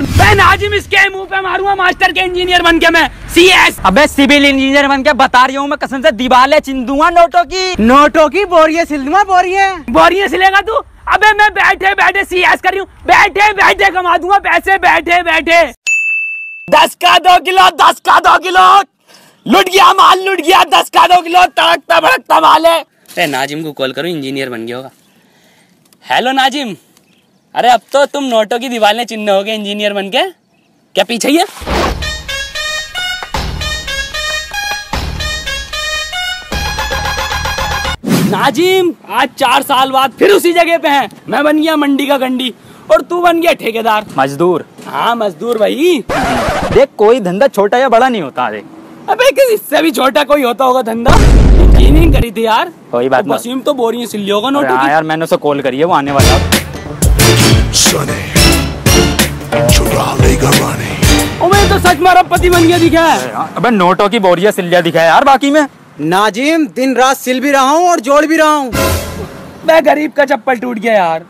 यार मैं नाजिम इसके मुँह पे मारूँगा मास्टर के इंजीनियर बन के मैं। सी एस अबे सिविल इंजीनियर बन के बता रही हूँ मैं कसम से दीवाले चिन दूँगा नोटों की। नोटों की बोरिए सिल दूँगा बोरिए बोरियाँ सिलेगा तू? अबे मैं बैठे बैठे सी एस कर रही हूँ। बैठे बैठे कमा दूँगा पैसे बैठे बैठे। दस का दो किलो दस का दो किलो। लुट गया माल लुट गया दस का दो किलो। तड़कता भड़कता माल है। नाजिम को कॉल करो इंजीनियर बन गया होगा। हेलो नाजिम। अरे अब तो तुम नोटों की दीवारें चिन्ह हो गए इंजीनियर बन के। क्या पीछे ही है? नाजिम आज चार साल बाद फिर उसी जगह पे हैं। मैं बन गया मंडी का गंडी और तू बन गया ठेकेदार। मजदूर। हाँ मजदूर भाई। देख कोई धंधा छोटा या बड़ा नहीं होता देख। अबे कि इससे भी छोटा कोई होता होगा धंधा। इंजीनियरिंग करी थी यार। कोई बात तो नहीं। तो बोरियाँ सिल लिया होगा अरे नोटों यार मैंने उसे कॉल करी है वो आने वाला Sonny. चुरा लेगा रानी ओए तो सच में अरबपति बन गया दिखा। है अबे नोटों की बोरिया सिल्लिया दिखा है यार बाकी में। नाजिम दिन रात सिल भी रहा हूँ और जोड़ भी रहा हूँ। मैं गरीब का चप्पल टूट गया यार।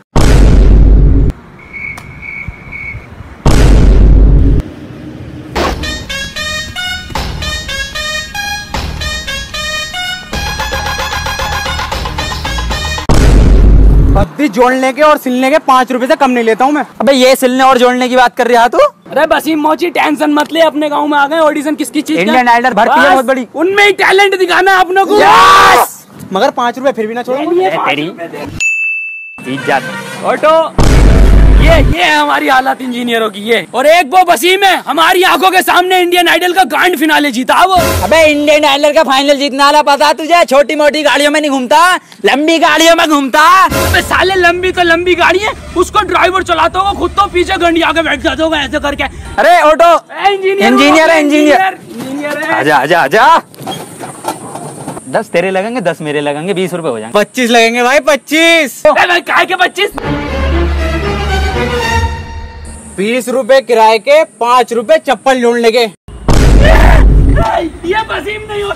पत्ती जोड़ने के और सिलने के पाँच रूपए ऐसी कम नहीं लेता हूँ मैं। अबे ये सिलने और जोड़ने की बात कर रहा तू। अरे वसीम मोची टेंशन मत ले अपने गाँव में आ गए ऑडिशन किसकी चीज़ इंडियन आइडल भर्ती है बहुत बड़ी। उनमें ही टैलेंट दिखाना है अपने को। मगर पाँच रूपए फिर भी ना छोड़ो। ऑटो। ये ये है हमारी हालत इंजीनियरों की ये। और एक वो वसीम है हमारी आँखों के सामने इंडियन आइडल का ग्रांड फिनाले जीता वो। अबे इंडियन आइडल का फाइनल जीतने वाला पता तुझे? छोटी मोटी गाड़ियों में नहीं घूमता? लंबी गाड़ियों में घूमता? अबे साले लंबी तो लंबी गाड़ी है उसको ड्राइवर चलाता होगा खुद तो पीछे गंडी आके बैठ जाता होगा ऐसे करके। अरे ऑटो इंजीनियर इंजीनियर है, इंजीनियर। इंजीनियर है। आजा आजा आजा। दस तेरे लगेंगे दस मेरे लगेंगे बीस रुपए हो जाएँगे। पच्चीस लगेंगे भाई पच्चीस। काय के पच्चीस? बीस रूपए किराए के पाँच रूपए चप्पल ढूंढ लगे ये नहीं हो